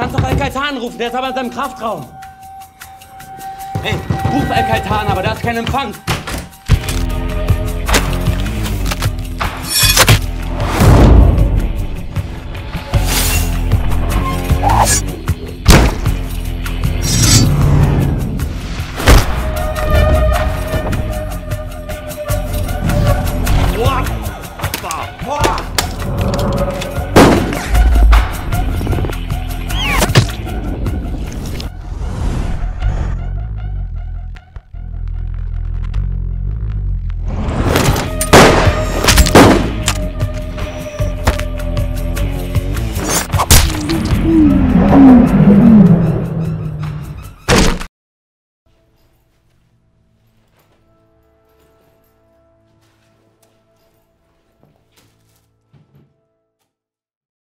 kannst doch El Kaitan rufen, der ist aber in seinem Kraftraum. Hey, ruf El Kaitan, aber da ist kein Empfang. うん